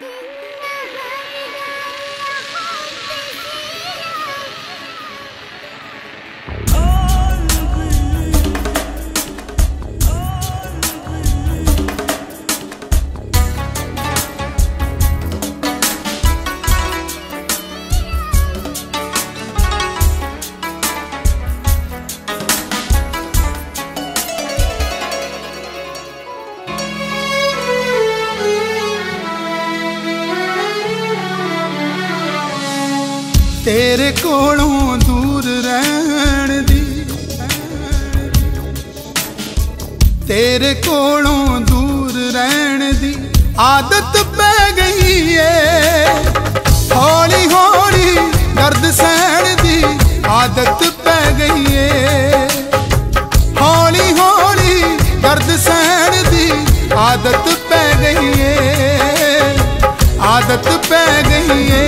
happy. ਤੇਰੇ ਕੋਲੋਂ ਦੂਰ ਰਹਿਣ ਦੀ। ਤੇਰੇ ਕੋਲੋਂ ਦੂਰ ਰਹਿਣ ਦੀ ਆਦਤ ਪੈ ਗਈ ਏ। ਹੌਲੀ ਹੌਲੀ ਦਰਦ ਸਹਿਣ ਦੀ ਆਦਤ ਪੈ ਗਈ ਏ। ਹੌਲੀ ਹੌਲੀ ਦਰਦ ਸਹਿਣ ਦੀ ਆਦਤ ਪੈ ਗਈ ਏ। ਆਦਤ ਪੈ ਗਈ ਏ।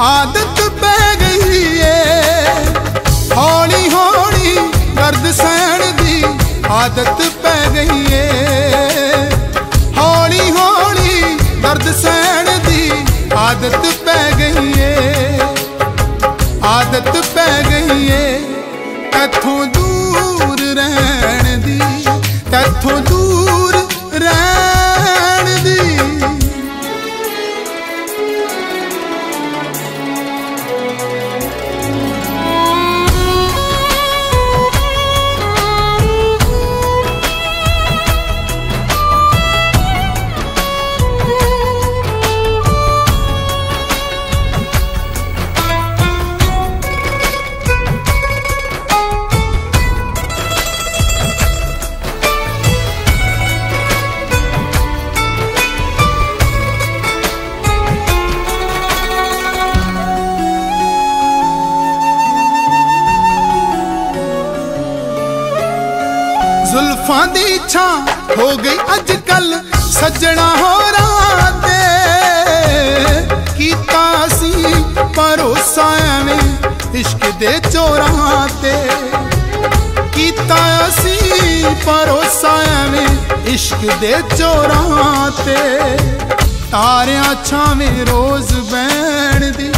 ਆਦਤ ਪੈ ਗਈ ਏ। ਹੌਲੀ ਹੌਲੀ ਦਰਦ ਸਹਿਣ ਦੀ ਆਦਤ ਪੈ ਗਈ ਏ। ਹੌਲੀ ਹੌਲੀ ਦਰਦ ਸਹਿਣ ਦੀ ਆਦਤ ਪੈ ਗਈ ਏ। ਆਦਤ ਪੈ ਗਈ ਏ। ਤੈਥੋਂ ਦੂਰ ਰਹਿਣ ਦੀ ਤੈਥੋਂ ਦੂਰ ਛਾਂ ਹੋ ਗਈ ਅੱਜ ਕੱਲ ਸੱਜਣਾ ਹੋਰਾਂ ਤੇ। ਕੀਤਾ ਸੀ ਭਰੋਸਾ ਐਵੇਂ ਇਸ਼ਕ ਦੇ ਚੋਰਾਂ ਤੇ। ਕੀਤਾ ਅਸੀਂ ਭਰੋਸਾ ਐਵੇਂ ਇਸ਼ਕ ਦੇ ਚੋਰਾਂ ਤੇ। ਤਾਰਿਆਂ ਛਾਵੇਂ ਰੋਜ਼ ਬੈਣ ਦੀ।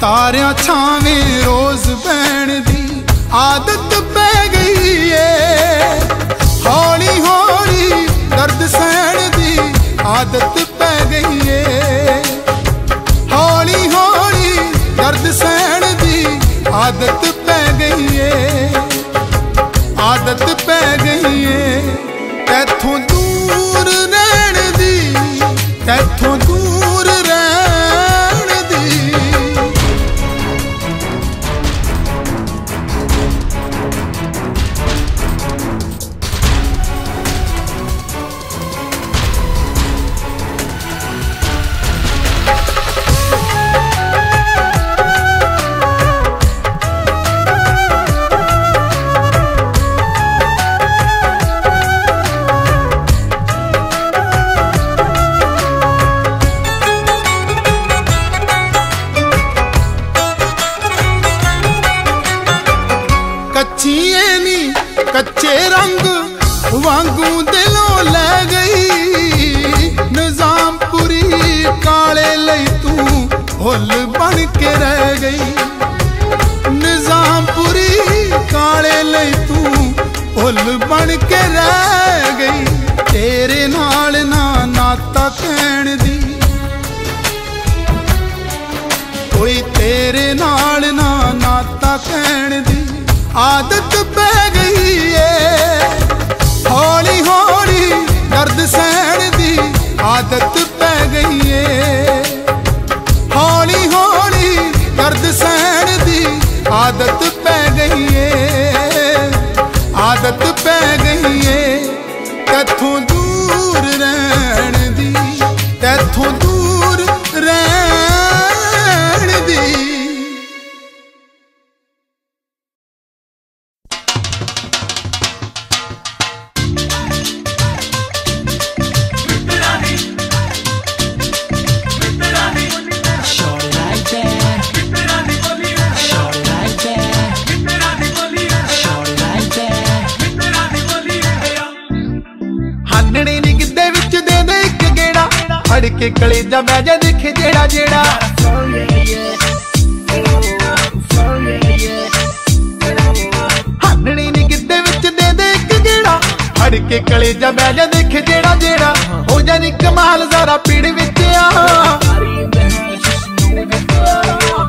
ਤਾਰਿਆਂ ਛਾਵੇਂ ਰੋਜ਼ ਬੈਣ ਦੀ। ਆਦਤ ਪੈ ਏ ਹੌਲੀ ਹੌਲੀ ਦਰਦ ਸਹਿਣ ਦੀ ਆਦਤ ਪੈ ਗਈ ਏ ਹੌਲੀ ਹੌਲੀ ਦਰਦ ਸਹਿਣ ਦੀ ਆਦਤ ਕੱਚੇ ਰੰਗ ਵਾਂਗੂ ਦਿਲੋਂ ਲੈ ਗਈ। ਨਿਜ਼ਾਮਪੁਰੀ ਕਾਲੇ ਲਈ ਤੂੰ ਹੁੱਲ ਬਣ ਕੇ ਰਹਿ ਗਈ। ਨਿਜ਼ਾਮਪੁਰੀ ਕਾਲੇ ਲਈ ਤੂੰ ਹੁੱਲ ਬਣ ਕੇ ਰਹਿ ਗਈ। ਤੇਰੇ ਨਾਲ ਨਾ ਨਾਤਾ ਕਹਿਣ ਦੀ। ਕੋਈ ਤੇਰੇ ਨਾਲ ਨਾ ਨਾਤਾ ਕਹਿਣ ਦੀ। ਆਦਤ ਪੈ ਗਈ ਏ। ਆਦਤ ਪੈ ਗਈ ਏ। ਹੌਲੀ ਹੌਲੀ ਦਰਦ ਸਹਿਣ ਦੀ ਆਦਤ ਪੈ ਗਈ ਏ। ਆਦਤ ਪੈ ਗਈ ਏ। ਤੇਥੋਂ ਕੇ ਕਲੇਜਾ ਬਹਿ ਜਾ ਦੇਖੇ ਜਿਹੜਾ ਜਿਹੜਾ। ਹਾਨਣੇ ਨੀ ਗਿੱਦੇ ਵਿੱਚ ਦੇ ਦੇ ਇੱਕ ਗੇੜਾ। ਫੜ ਕੇ ਕਲੇਜਾ ਬਹਿ ਜਾ ਦੇਖੇ ਜਿਹੜਾ ਜਿਹੜਾ। ਹੋ ਜਾ ਨੀ ਕਮਾਲ ਜ਼ਰਾ ਪੀੜ ਵਿੱਚ ਆ।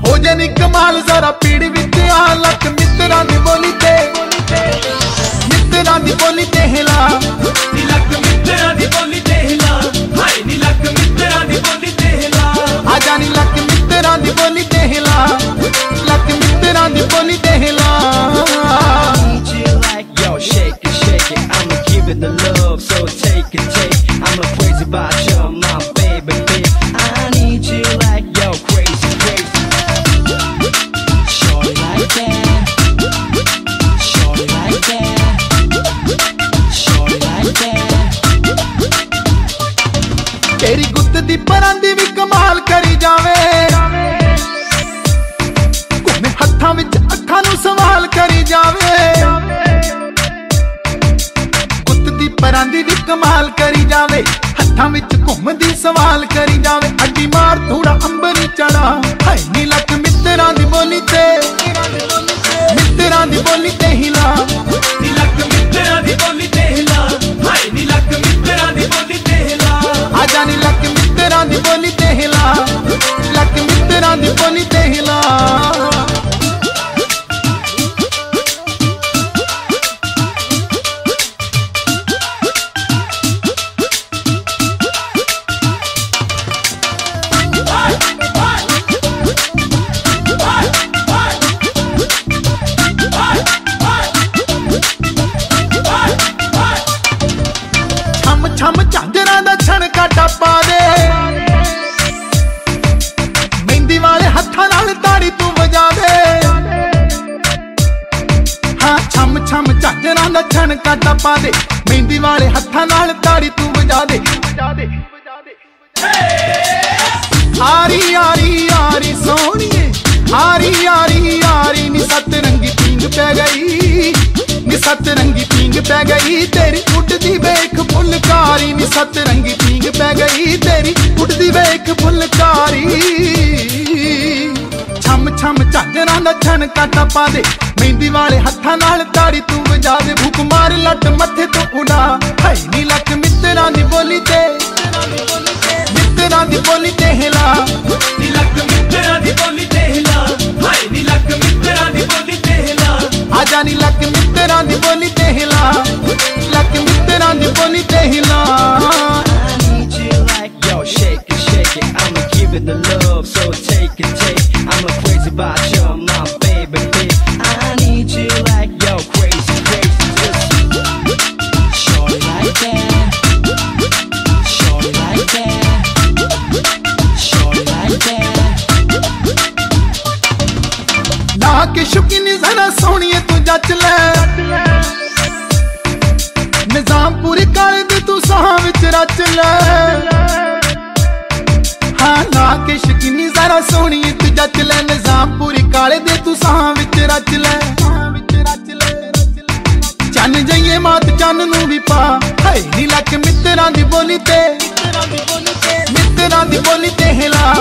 ਹੋ ਜਾ ਨੀ ਕਮਾਲ ਜ਼ਰਾ ਪੀੜ ਵਿੱਚ ਆ। ਲੱਕ ਮਿੱਤਰਾਂ ਦੀ ਬੋਲੀ ਤੇ। ਮਿੱਤਰਾਂ ਦੀ ਬੋਲੀ like yo, shake it, shake it. I'ma give it the love, so take it, take. it. I'm a crazy about you, my baby, baby. I need you like yo, crazy, crazy. Shorty like that. Shorty like that. Shorty like that. ਤੇਰੀ ਗੁੱਤ ਦੀ ਪਰਾਂ ਦੀ ਵੀ ਕਮਾਲ ਕਰੀ ਜਾਵੇ ਘੁੰਮੇ ਹੱਥਾਂ ਵਿੱਚ ਅੱਖਾਂ ਨੂੰ ਸਵਾਲ ਕਰੀ ਜਾਵੇ ਗੁੱਤ ਦੀ ਪਰਾਂ ਦੀ ਵੀ ਕਮਾਲ ਕਰੀ ਜਾਵੇ, ਹੱਥਾਂ ਵਿੱਚ ਘੁੰਮਦੀ ਸਵਾਲ ਕਰੀ ਜਾਵੇ, ਅੱਡੀ ਮਾਰ ਥੋੜਾ ਅੰਬਰ ਝਾਂਜਰਾਂ ਦਾ ਛਣਕਾ ਦੇ। ਮਹਿੰਦੀ ਵਾਲੇ ਹੱਥਾਂ ਨਾਲ ਤਾੜੀ ਤੂੰ ਵਜਾ ਦੇ। ਆਰੀ ਆਰੀ ਆਰੀ ਸੋਹਣੀਏ। ਆਰੀ ਆਰੀ ਆਰੀ, ਨੀ ਸੱਤ ਰੰਗੀ ਪੀਂਗ ਪੈ ਗਈ। ਨੀ ਸੱਤ ਰੰਗੀ ਪੀਂਗ ਪੈ ਗਈ। ਤੇਰੀ ਉੱਡਦੀ ਵੇਖ ਫੁੱਲਕਾਰੀ। ਨੀ ਸੱਤ ਰੰਗੀ ਪੀਂਗ ਪੈ ਗਈ। ਤੇਰੀ ਉੱਡਦੀ ਵੇਖ ਫੁੱਲ ਛਮ ਛਮ ਝਾਂਜਰਾਂ ਦਾ ਛਣਕਾ ਟੱਪਾ ਦੇ। ਮਹਿੰਦੀ ਵਾਲੇ ਹੱਥਾਂ ਨਾਲ ਤਾੜੀ ਤੂੰ ਵਜਾ ਦੇ ਭੁੱਖ ਮਾਰ ਲੱਟ ਮੱਥੇ ਤੋਂ ਉਡਾ। ਹਾਏ ਨੀ ਲੱਕ ਮਿੱਤਰਾਂ ਦੀ ਬੋਲੀ ਤੇ। ਮਿੱਤਰਾਂ ਦੀ ਬੋਲੀ ਤੇ ਹਿਲਾ। ਆ ਜਾਣੀ ਲੱਕ ਮਿੱਤਰਾਂ ਦੀ ਬੋਲੀ ਤੇ ਹਿਲਾ। ਲੱਕ ਮਿੱਤਰਾਂ ਦੀ ਬੋਲੀ ਤੇ ਹਿਲਾ। I need you like yo, shake it, shake it. I'ma give it the ਸੋਹਣੀਏ ਲੈ। ਨਿਜ਼ਾਮਪੁਰੀ ਕਾਲੇ ਦੇ ਤੂੰ ਸਾਹਾਂ ਵਿੱਚ ਰਚ ਲੈ। ਹਾਂ, ਨਾ ਕਿ ਸ਼ੁਕਿਨੀ ਜ਼ਰਾ ਸੋਹਣੀਏ ਤੂੰ ਜੱਜ ਲੈ। ਨਿਜ਼ਾਮਪੁਰੀ ਕਾਲੇ ਦੇ ਤੂੰ ਸਾਹਾਂ ਵਿੱਚ ਰਚ ਲੈ। ਚੰਨ ਜਈਏ ਮਾਤ ਚੰਨ ਨੂੰ ਵੀ ਪਾ। ਹਾਏ ਨੀ ਲੱਕ ਮਿੱਤਰਾਂ ਦੀ ਬੋਲੀ ਤੇ। ਮਿੱਤਰਾਂ ਦੀ ਬੋਲੀ ਤੇ ਹਿਲਾ।